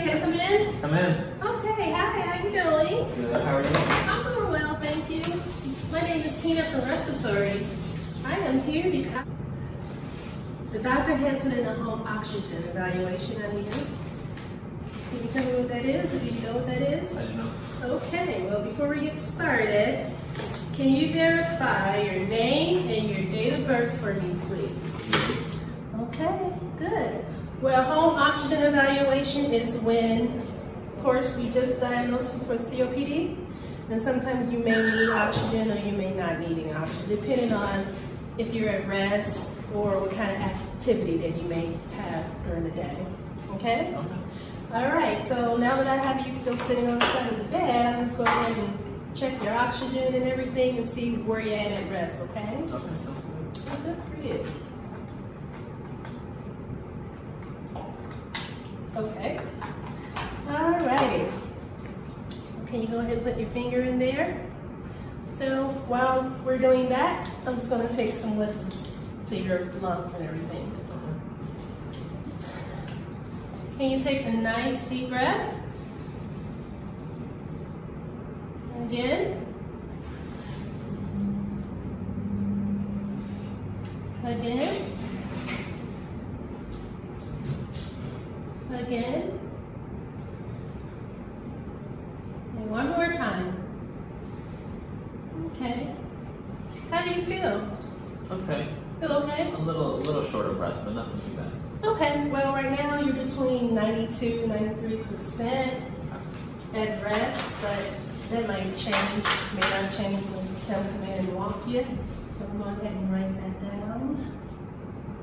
can I come in? Come in. Okay, hi, how are you doing? Good. How are you? I'm doing well, thank you. My name is Tina from Respiratory. I am here because the doctor had put in a home oxygen evaluation on you. Can you tell me what that is, do you know what that is? I didn't know. Okay, well, before we get started, can you verify your name and your date of birth for me, please? Okay, good. Well, home oxygen evaluation is when, of course, we just diagnosed you for COPD, and sometimes you may need oxygen or you may not need any oxygen, depending on if you're at rest or what kind of activity that you may have during the day. Okay? Okay. All right, so now that I have you still sitting on the side of the bed, I'm just going to go ahead and check your oxygen and everything and see where you're at at rest, okay? Okay, sounds Oh, good for you. Okay. All righty. So can you go ahead and put your finger in there? So while we're doing that, I'm just going to take some listens to your lungs and everything. Can you take a nice deep breath? Again. Again. Again. And one more time. Okay. How do you feel? Okay. Feel okay? A little, a little short of breath, but nothing too bad. Okay, well, right now you're between 92 93% at rest, but that might change, may not change when you come in and walk you. So I'm going ahead and write that down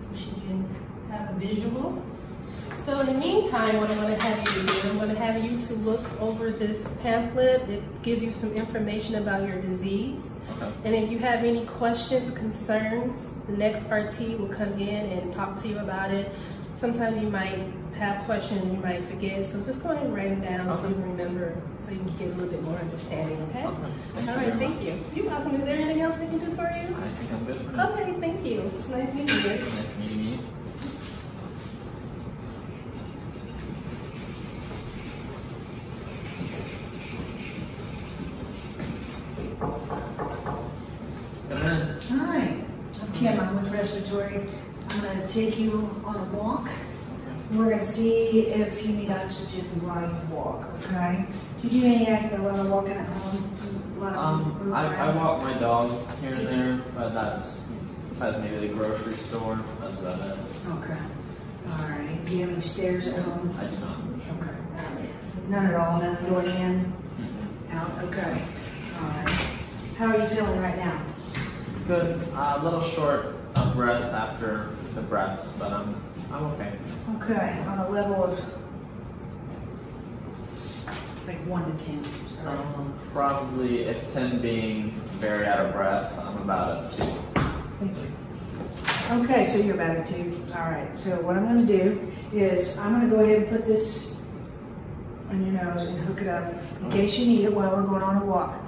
so she can have a visual. So in the meantime, what I'm to have you to do, I'm going to have you to look over this pamphlet. It give you some information about your disease. Okay. And if you have any questions or concerns, the next RT will come in and talk to you about it. Sometimes you might have questions and you might forget, so just go ahead and write them down so you can remember, so you can get a little bit more understanding, okay? Okay. All you thank much. you. You're welcome. Is there anything else I can do for you? I think I'm good for now. Okay, thank you. It's nice meeting you. Nice meeting you. Hi, I'm Kim, I'm with Respiratory. I'm gonna take you on a walk. We're gonna see if you need oxygen while you walk, okay? Do you do any, like, a lot of walking at home? A lot of Um, I, I walk my dog here and there, but that's besides maybe the grocery store. That's about it. Okay, all right. Do you have any stairs at home? I do not. Okay. None at all, none going in, Mm-mm. out, okay. All right. How are you feeling right now? Good. Uh, a little short of breath after the breaths, but I'm I'm okay. Okay, on a level of like one to ten. Um, probably if ten being very out of breath, I'm about a two. Thank you. Okay, so you're about a two. All right, so what I'm gonna do is I'm gonna go ahead and put this on your nose and hook it up in case you need it while we're going on a walk.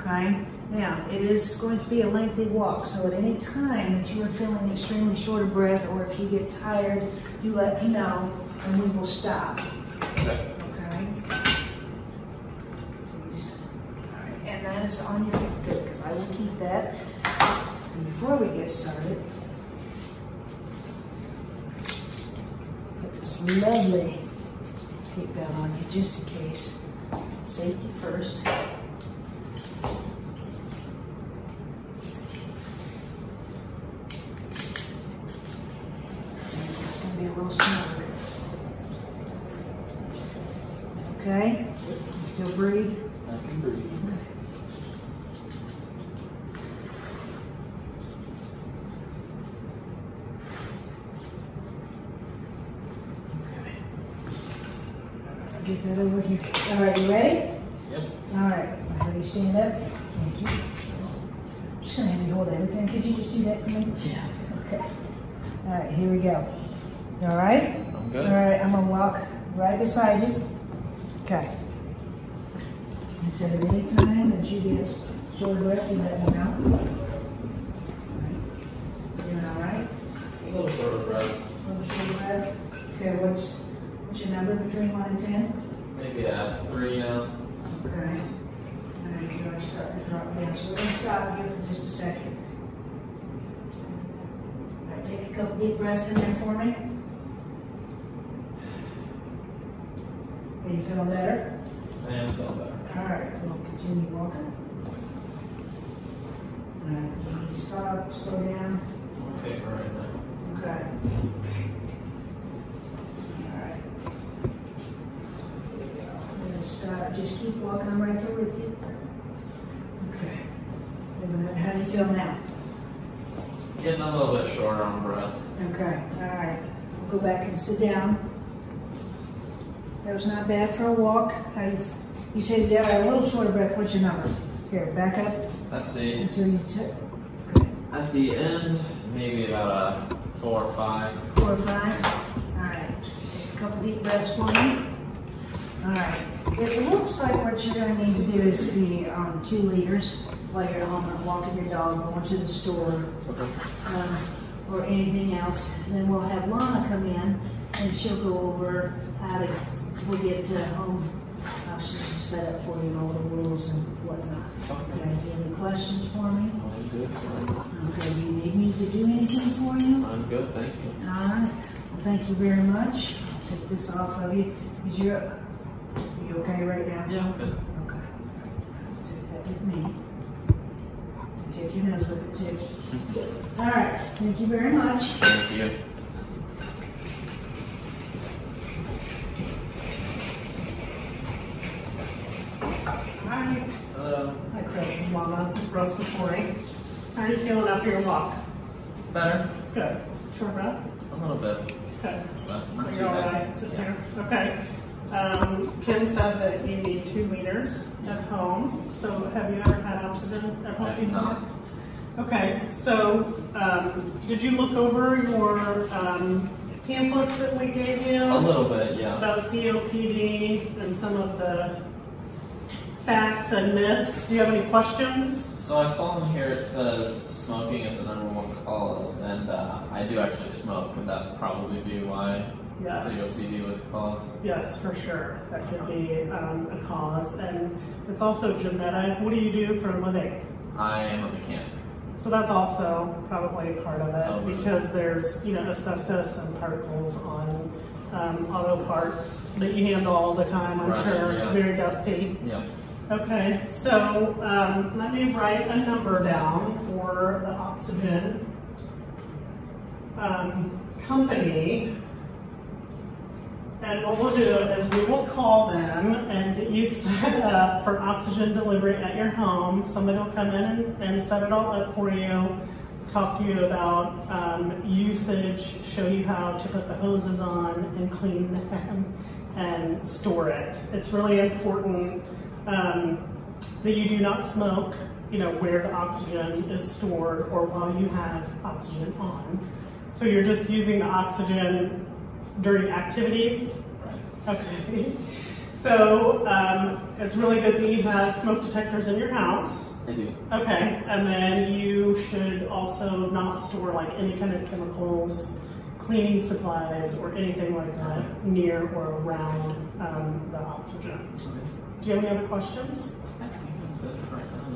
Okay? Now, it is going to be a lengthy walk, so at any time that you are feeling extremely short of breath or if you get tired, you let me know and we will stop. Okay. Okay? So you just- all right, And that is on your, good, because I will keep that. And before we get started, put this lovely tape down on you just in case. Safety first. And It's gonna be a little snug. Okay? You Still breathe? I can breathe. Get that over here. All right, you ready? Yep. All right, I'll have you stand up. Thank you. I'm just gonna have you hold everything. Could you just do that for me? Yeah. Okay. All right, here we go. All right? I'm good. All right, I'm gonna walk right beside you. Okay. And said at any time that you get short of breath, you let me know. All right. Doing all right? A little short of breath. Little short of breath. Okay, what's, what's your number between one and ten? Maybe at three now. Okay. And then you're gonna start to drop down, so we're gonna stop here for just a second. All right, take a couple deep breaths in there for me. You feeling better? I am feeling better. All right, we'll continue walking. All right, you need to stop, slow down. Okay, for right now. Okay. All right. Here we go. I'm gonna stop, just keep walking, I'm right there with you. Okay. Wait a minute, how do you feel now? Getting a little bit shorter on breath. Okay, all right. We'll go back and sit down. That was not bad for a walk. How you, said you had a little short of breath, what's your number? Here, back up At the until you took, at the end, maybe about a four or five. four or five. All right, take a couple deep breaths for me. All right, it looks like what you're gonna need to do is be on two liters while you're home and walking your dog, going to the store, Okay. um, or anything else. And then we'll have Lana come in and she'll go over how to, we'll get uh, home, she's set up for you and all the rules and whatnot. Okay, do you have any questions for me? I'm good. Okay, do you need me to do anything for you? I'm good, thank you. All right, well, thank you very much. I'll take this off of you. Is you, you okay right now? Yeah, I'm good. Okay. Take that with me. Take your nose with it too. All right, thank you very much. Thank you. How are you feeling after your walk? Better? Good. Short breath? A little bit, Good. but not You're all sit Yeah. Okay. Um, Kim said that you need two liters at home. So have you ever had oxygen at home not. Okay, so, um, did you look over your, um, pamphlets that we gave you? A little bit, yeah. About COPD and some of the facts and myths? Do you have any questions? So I saw in here it says smoking is the number one cause, and uh, I do actually smoke. Could that probably be why Yes. COPD was caused? Yes, for sure. That could be um, a cause. And it's also genetic. What do you do for a living? I am a mechanic. So that's also probably part of it Oh, really? because there's, you know, asbestos and particles on um, auto parts that you handle all the time, I'm Right, sure. yeah. Very dusty. Yeah. Okay, so um, let me write a number down for the oxygen um, company. And what we'll do is we will call them and get you set up for oxygen delivery at your home. Somebody will come in and, set it all up for you, talk to you about um, usage, show you how to put the hoses on and clean them and store it. It's really important um, that you do not smoke, you know, where the oxygen is stored or while you have oxygen on. So you're just using the oxygen during activities. Right. Okay. So um, it's really good that you have smoke detectors in your house. I do. Okay, and then you should also not store like any kind of chemicals, cleaning supplies, or anything like that near or around um, the oxygen. Do you have any other questions?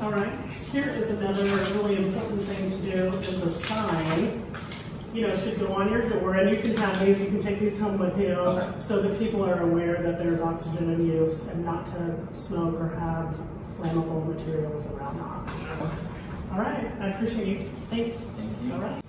All right. Here is another really important thing to do is a sign. You know, should go on your door, and you can have these. You can take these home with you, Okay. so that people are aware that there's oxygen in use, and not to smoke or have flammable materials around the oxygen. All right. I appreciate you. Thanks. Thank you. All right.